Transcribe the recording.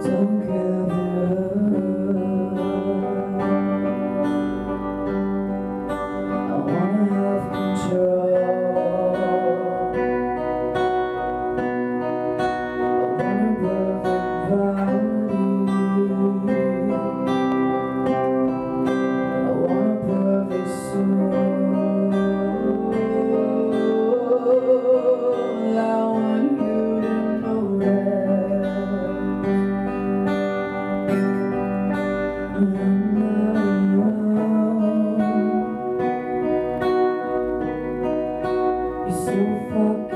So. so far